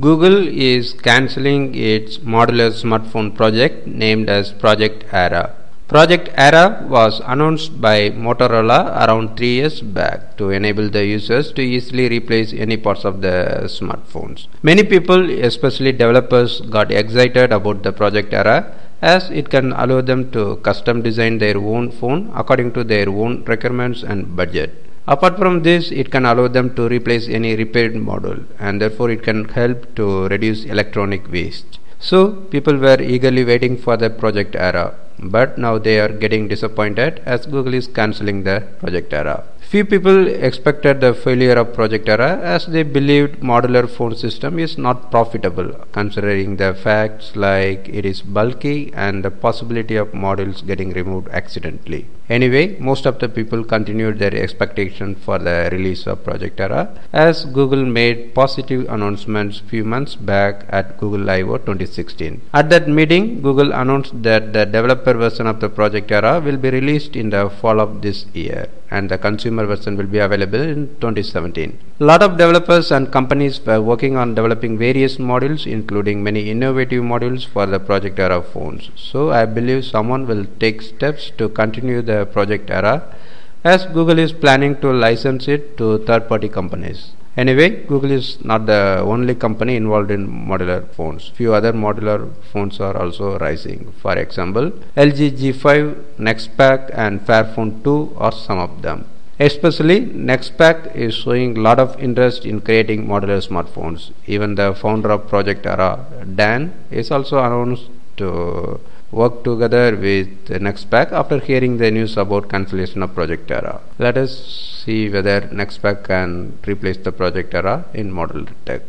Google is cancelling its modular smartphone project named as Project Ara. Project Ara was announced by Motorola around 3 years back to enable the users to easily replace any parts of the smartphones. Many people, especially developers, got excited about the Project Ara as it can allow them to custom design their own phone according to their own requirements and budget. Apart from this, it can allow them to replace any repaired model and therefore it can help to reduce electronic waste. So people were eagerly waiting for the project ara, but now they are getting disappointed as Google is cancelling the project ara. Few people expected the failure of Project Ara as they believed modular phone system is not profitable considering the facts like it is bulky and the possibility of modules getting removed accidentally. Anyway, most of the people continued their expectation for the release of Project Ara as Google made positive announcements few months back at Google I/O 2016. At that meeting, Google announced that the developer version of the Project Ara will be released in the fall of this year and the consumer version will be available in 2017. A lot of developers and companies were working on developing various modules including many innovative modules for the project ara phones. So I believe someone will take steps to continue the project ara as Google is planning to license it to third party companies. Anyway, Google is not the only company involved in modular phones. Few other modular phones are also rising. For example, LG G5, Nexpaq and Fairphone 2 are some of them. Especially Nexpaq is showing lot of interest in creating modular smartphones. Even the founder of Project Ara, Dan, is also announced to work together with Nexpaq after hearing the news about cancellation of Project Ara. Let us see whether Nexpaq can replace the Project Ara in model tech.